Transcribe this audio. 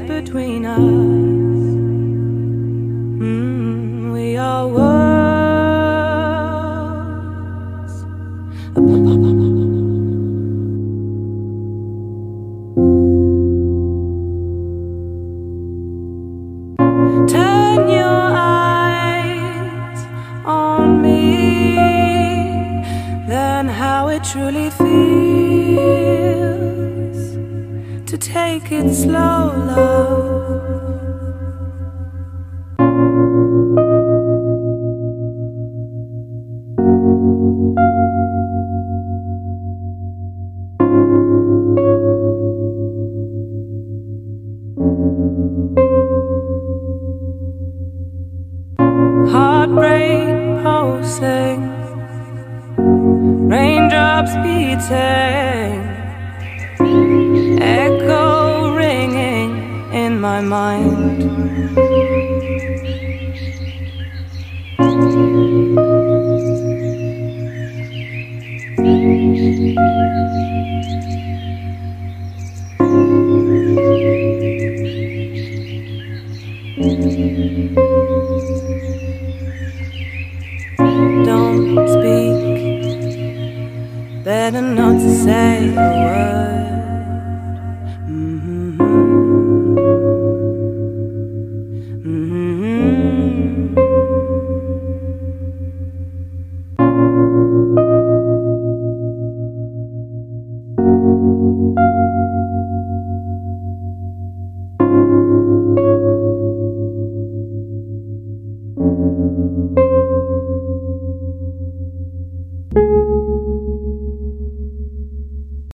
space between us. Mm, we are worlds. Turn your eyes on me, learn how it truly feels take it slow, love. Heartbreak raindrops beating, my mind. Don't speak, better not to say a word.